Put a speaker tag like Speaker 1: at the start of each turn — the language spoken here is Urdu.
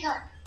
Speaker 1: Cup.